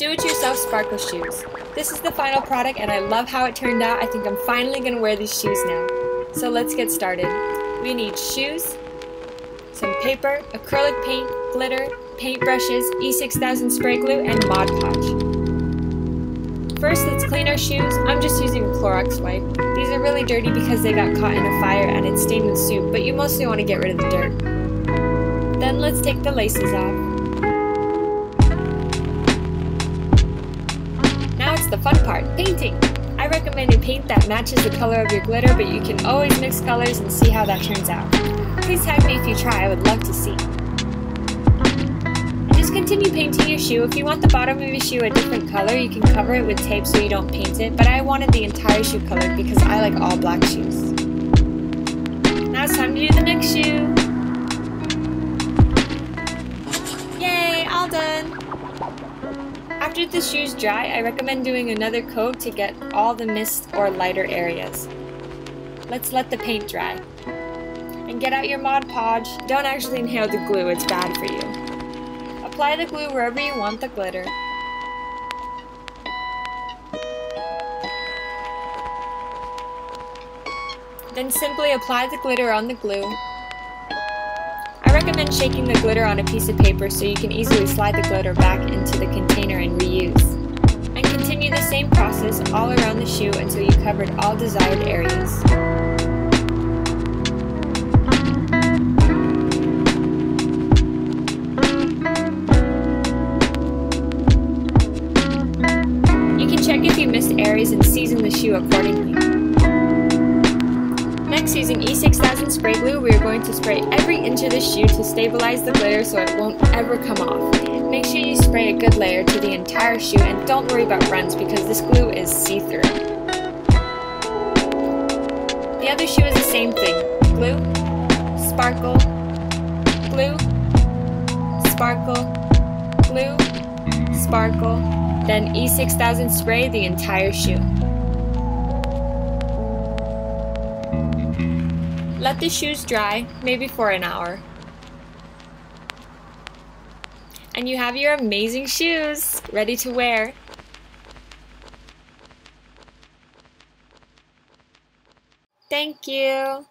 Do-it-yourself sparkle shoes. This is the final product and I love how it turned out. I think I'm finally going to wear these shoes now. So let's get started. We need shoes, some paper, acrylic paint, glitter, paintbrushes, E6000 spray glue, and Mod Podge. First, let's clean our shoes. I'm just using a Clorox wipe. These are really dirty because they got caught in a fire and it's stained with soup, but you mostly want to get rid of the dirt. Then let's take the laces off. The fun part, painting! I recommend a paint that matches the color of your glitter, but you can always mix colors and see how that turns out. Please tag me if you try, I would love to see. And just continue painting your shoe. If you want the bottom of your shoe a different color, you can cover it with tape so you don't paint it, but I wanted the entire shoe colored because I like all black shoes. Now it's time to do the next shoe. After the shoes dry, I recommend doing another coat to get all the missed or lighter areas. Let's let the paint dry. And get out your Mod Podge. Don't actually inhale the glue, it's bad for you. Apply the glue wherever you want the glitter. Then simply apply the glitter on the glue. Recommend shaking the glitter on a piece of paper so you can easily slide the glitter back into the container and reuse. And continue the same process all around the shoe until you covered all desired areas. You can check if you missed areas and season the shoe accordingly. Next, using E6000 spray glue, we are going to spray every inch of the shoe to stabilize the glitter so it won't ever come off. Make sure you spray a good layer to the entire shoe and don't worry about runs because this glue is see-through. The other shoe is the same thing. Glue, sparkle, glue, sparkle, glue, sparkle, then E6000 spray the entire shoe. Let the shoes dry, maybe for an hour. And you have your amazing shoes ready to wear. Thank you.